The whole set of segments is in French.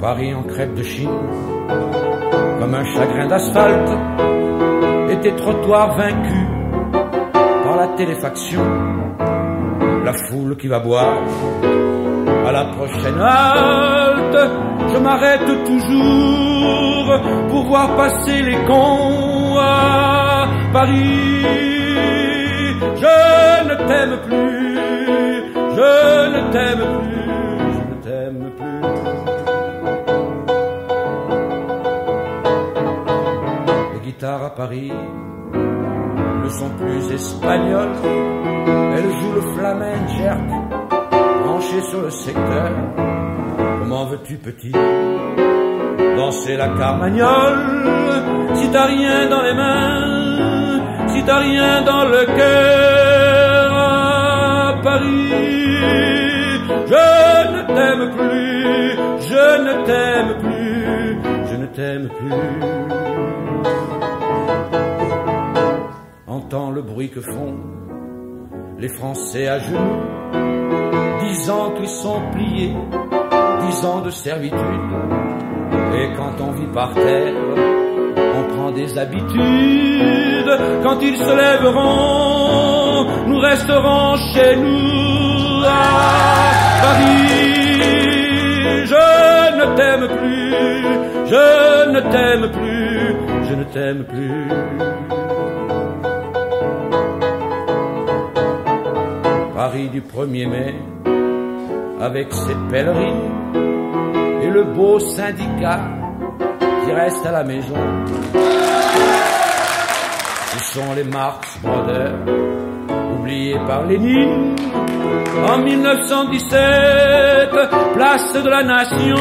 Paris en crêpe de Chine, comme un chagrin d'asphalte, et des trottoirs vaincus par la téléfaction, la foule qui va boire à la prochaine halte. Je m'arrête toujours pour voir passer les cons Paris. Je ne t'aime plus, je ne t'aime plus, je ne t'aime plus. Les guitares à Paris ne sont plus espagnoles, elles jouent le flamenco branché sur le secteur. Comment veux-tu, petit, danser la carmagnole si t'as rien dans les mains, rien dans le cœur à Paris? Je ne t'aime plus, je ne t'aime plus, je ne t'aime plus. Entends le bruit que font les Français à genoux dix ans qu'ils sont pliés, dix ans de servitude. Et quand on vit par terre, des habitudes. Quand ils se lèveront, nous resterons chez nous à Paris. Je ne t'aime plus, je ne t'aime plus, je ne t'aime plus. Paris du 1er mai, avec ses pèlerines et le beau syndicat qui reste à la maison. Ce sont les Marx Brothers, oubliés par Lénine. En 1917, place de la nation,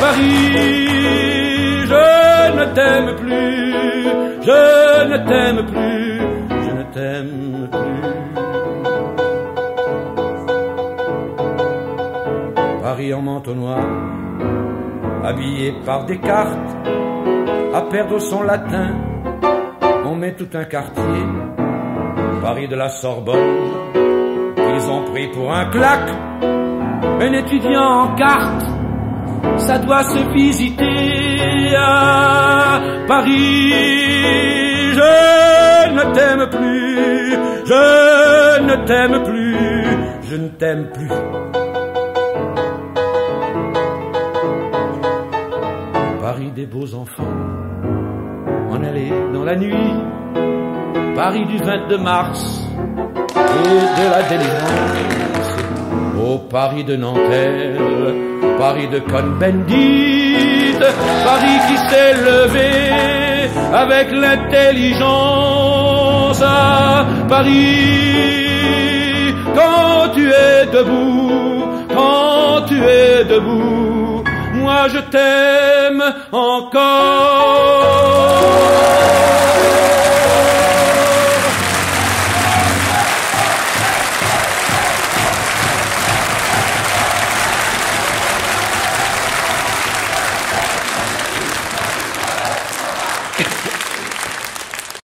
Paris, je ne t'aime plus, je ne t'aime plus, je ne t'aime plus. Paris en manteau noir, habillé par des cartes, à perdre son latin, on met tout un quartier, Paris de la Sorbonne, ils ont pris pour un claque, un étudiant en carte, ça doit se visiter à Paris. Je ne t'aime plus, je ne t'aime plus, je ne t'aime plus. Des beaux enfants, en allée dans la nuit, Paris du 22 mars et de la délivrance, au Paris de Nanterre, Paris de Cohn-Bendit, Paris qui s'est levé avec l'intelligence Paris. Quand tu es debout, quand tu es debout, moi je t'aime encore.